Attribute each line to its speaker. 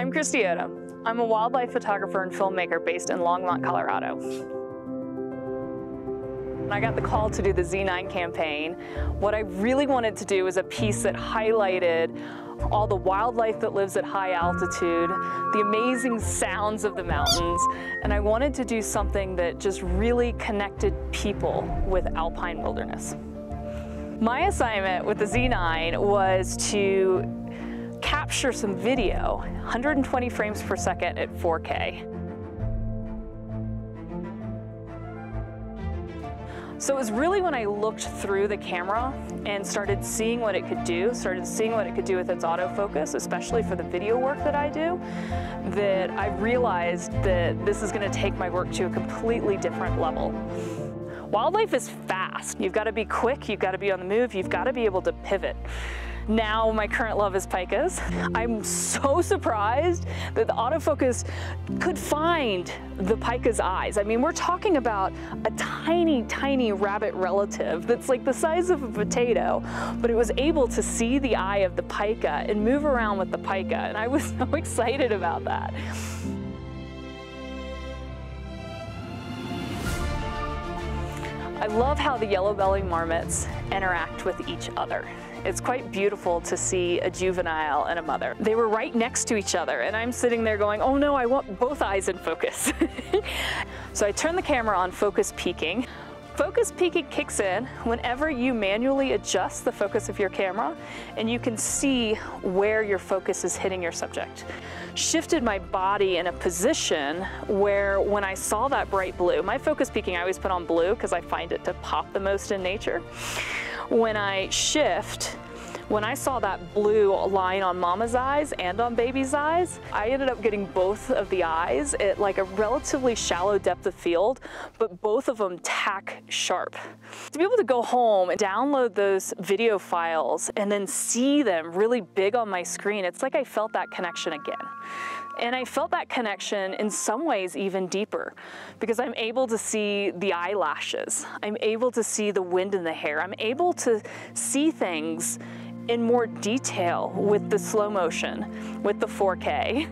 Speaker 1: I'm Kristi Odom. I'm a wildlife photographer and filmmaker based in Longmont, Colorado. When I got the call to do the Z9 campaign, what I really wanted to do was a piece that highlighted all the wildlife that lives at high altitude, the amazing sounds of the mountains, and I wanted to do something that just really connected people with alpine wilderness. My assignment with the Z9 was to capture some video, 120 frames per second at 4K. So it was really when I looked through the camera and started seeing what it could do, started seeing what it could do with its autofocus, especially for the video work that I do, that I realized that this is gonna take my work to a completely different level. Wildlife is fast. You've got to be quick, you've got to be on the move, you've got to be able to pivot. Now my current love is pikas. I'm so surprised that the autofocus could find the pika's eyes. I mean, we're talking about a tiny, tiny rabbit relative that's like the size of a potato, but it was able to see the eye of the pika and move around with the pika, and I was so excited about that. I love how the yellow belly marmots interact with each other. It's quite beautiful to see a juvenile and a mother. They were right next to each other and I'm sitting there going, oh no, I want both eyes in focus. so I turn the camera on focus peaking. Focus peaking kicks in whenever you manually adjust the focus of your camera and you can see where your focus is hitting your subject. Shifted my body in a position where when I saw that bright blue, my focus peaking I always put on blue because I find it to pop the most in nature. When I shift, when I saw that blue line on mama's eyes and on baby's eyes, I ended up getting both of the eyes at like a relatively shallow depth of field, but both of them tack sharp. To be able to go home and download those video files and then see them really big on my screen, it's like I felt that connection again. And I felt that connection in some ways even deeper because I'm able to see the eyelashes. I'm able to see the wind in the hair. I'm able to see things in more detail with the slow motion, with the 4K.